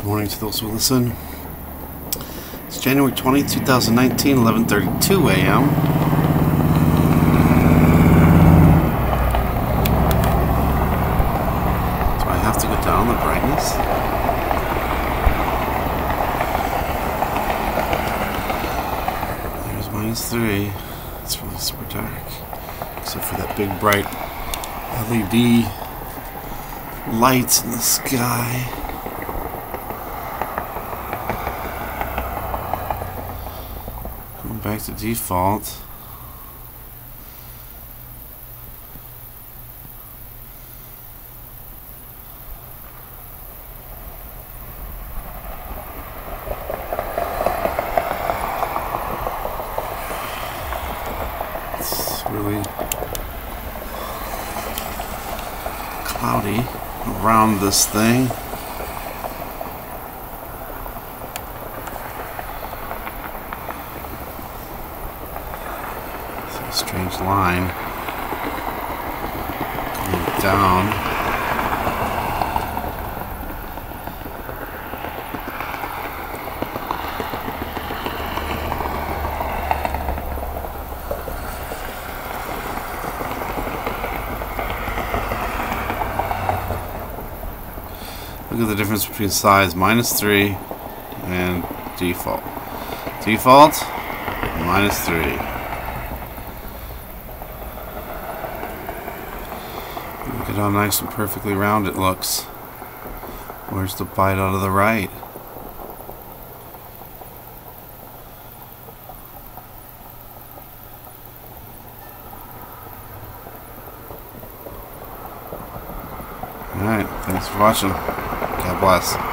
Good morning to those who listen. It's January 20, 2019, 11:32 a.m. Do I have to go down the brightness? There's minus three. It's really super dark, except for that big bright LED lights in the sky. Back to default. It's really cloudy around this thing. Strange line coming down. Look at the difference between size minus 3 and default. Default, minus 3. Look at how nice and perfectly round it looks. Where's the bite out of the right? Alright, thanks for watching. God bless.